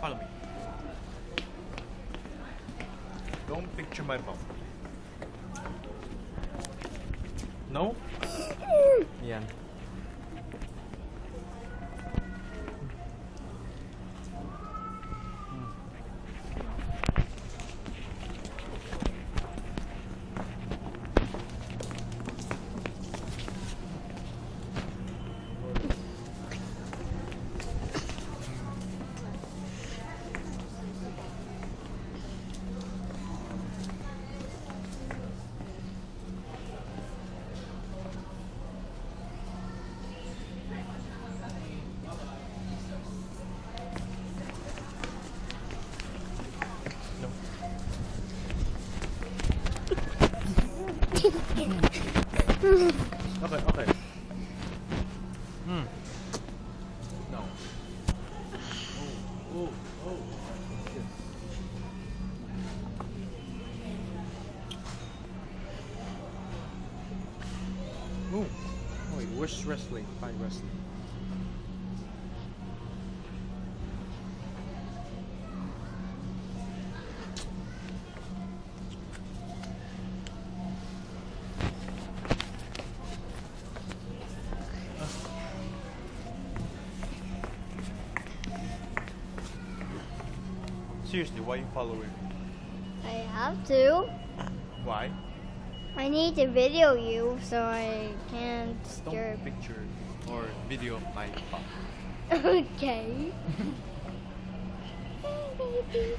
Follow me. Don't picture my bum. No? Yeah. Okay, okay. Hmm. No. Oh, oh, oh. Yes. Oh. Wait, where's wrestling? Find wrestling. Seriously, why are you following? me? I have to. Why? I need to video you so I can't Don't picture or video of my pop. okay. Hey, baby.